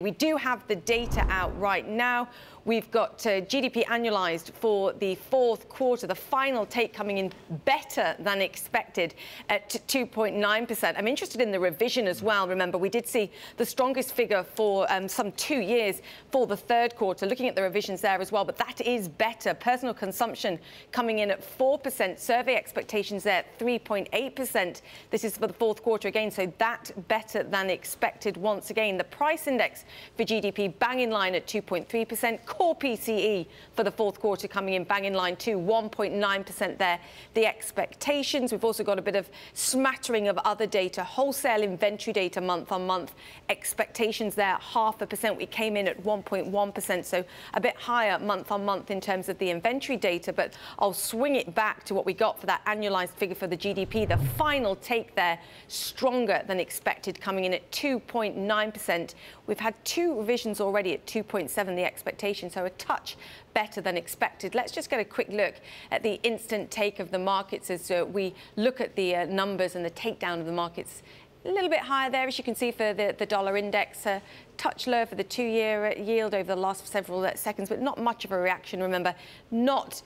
We do have the data out right now. We've got uh, GDP annualized for the fourth quarter, the final take coming in better than expected at 2.9%. I'm interested in the revision as well. Remember, we did see the strongest figure for um, some two years for the third quarter, looking at the revisions there as well, but that is better. Personal consumption coming in at 4%, survey expectations there at 3.8%. This is for the fourth quarter again, so that better than expected once again. The price index for GDP bang in line at 2.3%. Core PCE for the fourth quarter coming in bang in line to 1.9% there. The expectations. We've also got a bit of smattering of other data, wholesale inventory data month on month. Expectations there half a percent. We came in at 1.1%, so a bit higher month on month in terms of the inventory data. But I'll swing it back to what we got for that annualized figure for the GDP. The final take there stronger than expected, coming in at 2.9%. We've had two revisions already at 2.7, the expectation, so a touch better than expected. Let's just get a quick look at the instant take of the markets as uh, we look at the uh, numbers and the takedown of the markets. A little bit higher there, as you can see, for the, the dollar index. A touch lower for the two-year yield over the last several uh, seconds, but not much of a reaction. Remember, not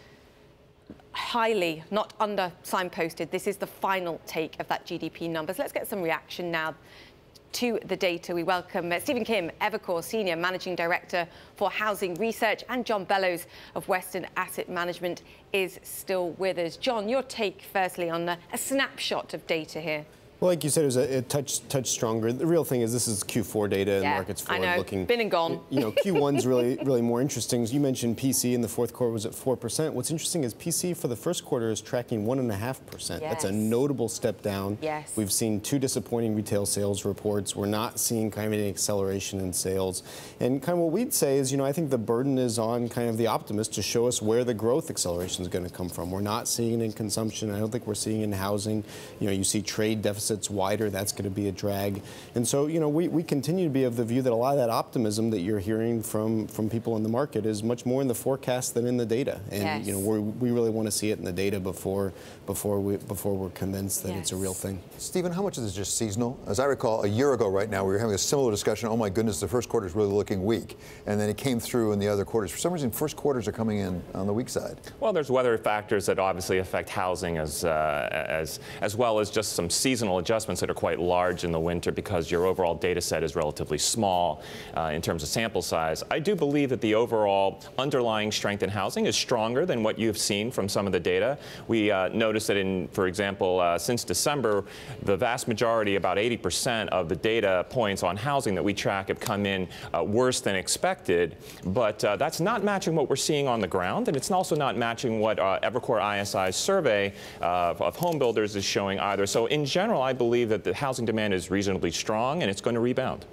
highly, not under signposted. This is the final take of that GDP numbers. Let's get some reaction now to the data. We welcome uh, Stephen Kim, Evercore Senior Managing Director for Housing Research, and John Bellows of Western Asset Management is still with us. John, your take firstly on a snapshot of data here. Well, like you said, it was a, a, touch touch stronger. The real thing is this is Q4 data and yeah, markets forward I know. looking. Been and gone. You know, Q1's really really more interesting. You mentioned, PC in the fourth quarter was at four percent. What's interesting is PC for the first quarter is tracking one and a half percent. That's a notable step down. Yes. We've seen two disappointing retail sales reports. We're not seeing kind of any acceleration in sales. And kind of what we'd say is, you know, I think the burden is on kind of the optimist to show us where the growth acceleration is going to come from. We're not seeing it in consumption. I don't think we're seeing it in housing. You know, you see trade deficits wider. That's that's going to be a drag. And so, you know, we, we continue to be of the view that a lot of that optimism that you're hearing from, from people in the market is much more in the forecast than in the data. And, yes. you know, we really want to see it in the data before, before, we, before we're convinced that yes. it's a real thing. Stephen, how much of this is just seasonal? As I recall, a year ago right now, we were having a similar discussion. Oh my goodness, the first quarter is really looking weak. And then it came through in the other quarters. For some reason, first quarters are coming in on the weak side. Well, there's weather factors that obviously affect housing as, uh, as, as well as just some seasonal adjustments that are quite large in the winter because your overall data set is relatively small uh, in terms of sample size. I do believe that the overall underlying strength in housing is stronger than what you've seen from some of the data. We uh, noticed that in, for example, uh, since December, the vast majority, about 80% of the data points on housing that we track have come in uh, worse than expected. But uh, that's not matching what we're seeing on the ground, and it's also not matching what uh, Evercore ISI's survey of home builders is showing either. So in general, I believe that the housing demand is reasonably strong and it's going to rebound.